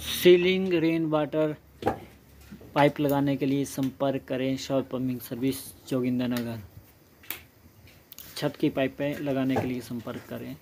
Ceiling rain water pipe लगाने के लिए संपर्क करें शॉर पम्पिंग सर्विस जोगिंदर नगर छत की पाइपें लगाने के लिए संपर्क करें।